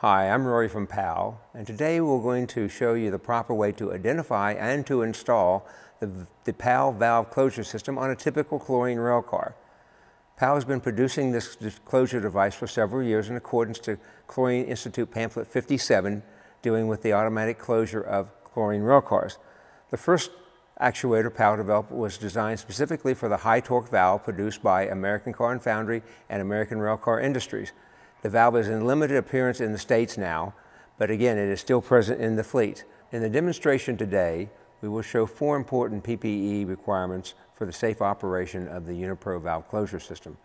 Hi, I'm Roy from Powell, and today we're going to show you the proper way to identify and to install the, the Powell valve closure system on a typical chlorine rail car. Powell has been producing this, closure device for several years in accordance to Chlorine Institute pamphlet 57 dealing with the automatic closure of chlorine rail cars. The first actuator Powell developed was designed specifically for the high torque valve produced by American Car and Foundry and American Railcar Industries. The valve is in limited appearance in the States now, but again, it is still present in the fleet. In the demonstration today, we will show four important PPE requirements for the safe operation of the Unipro valve closure system.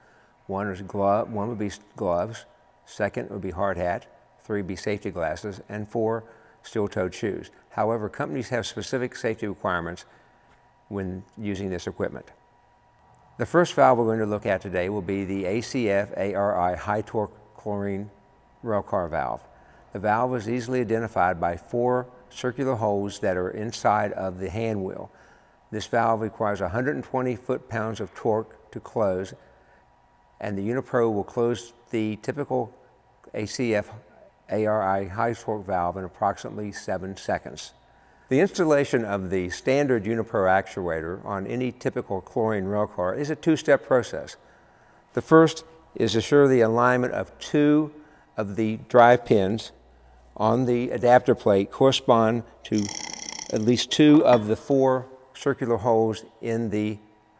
One, is glove, one would be gloves, second would be hard hat, three would be safety glasses, and four, steel-toed shoes. However, companies have specific safety requirements when using this equipment. The first valve we're going to look at today will be the ACF ARI high torque chlorine railcar valve. The valve is easily identified by four circular holes that are inside of the hand wheel. This valve requires 120 foot-pounds of torque to close, and the Unipro will close the typical ACF ARI high torque valve in approximately seven seconds. The installation of the standard Unipro actuator on any typical chlorine railcar is a two-step process. The first is assure the alignment of two of the drive pins on the adapter plate correspond to at least two of the four circular holes in the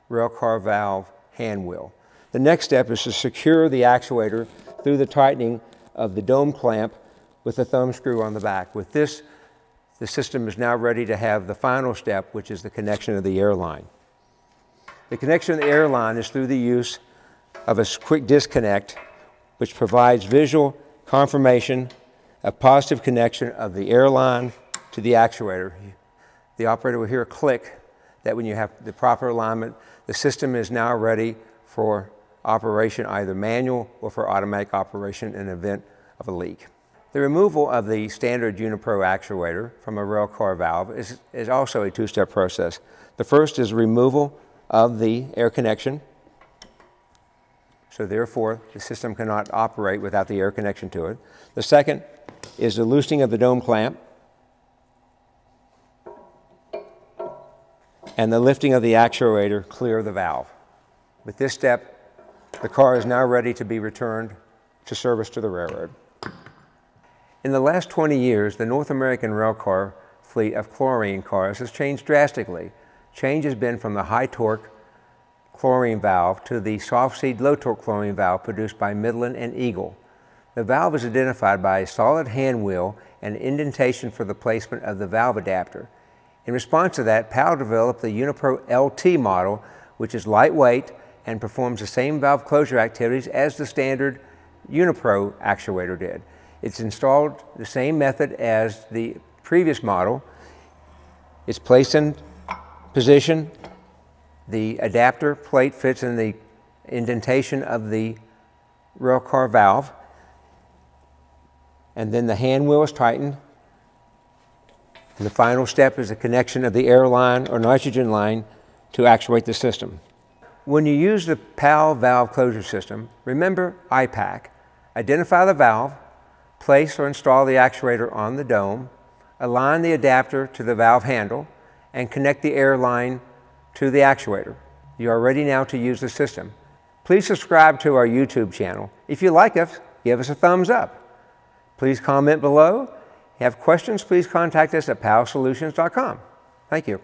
railcar valve hand wheel. The next step is to secure the actuator through the tightening of the dome clamp with the thumb screw on the back. With this, the system is now ready to have the final step, which is the connection of the air line. The connection of the air line is through the use of a quick disconnect, which provides visual confirmation of positive connection of the air line to the actuator. The operator will hear a click that when you have the proper alignment, the system is now ready for operation, either manual or for automatic operation in event of a leak. The removal of the standard Unipro actuator from a rail railcar valve is, is also a two-step process. The first is removal of the air connection so therefore the system cannot operate without the air connection to it. The second is the loosening of the dome clamp and the lifting of the actuator clear the valve. With this step, the car is now ready to be returned to service to the railroad. In the last 20 years, the North American railcar fleet of chlorine cars has changed drastically. Change has been from the high torque chlorine valve to the soft seat low torque chlorine valve produced by Midland and Eagle. The valve is identified by a solid hand wheel and indentation for the placement of the valve adapter. In response to that, Powell developed the Unipro LT model, which is lightweight and performs the same valve closure activities as the standard Unipro actuator did. It's installed the same method as the previous model. It's placed in position the adapter plate fits in the indentation of the rail car valve. And then the hand wheel is tightened. And the final step is the connection of the air line or nitrogen line to actuate the system. When you use the Powell valve closure system, remember IPAC. Identify the valve, place or install the actuator on the dome, align the adapter to the valve handle, and connect the air line to the actuator. You are ready now to use the system. Please subscribe to our YouTube channel. If you like us, give us a thumbs up. Please comment below. If you have questions, please contact us at powellsolutions.com. Thank you.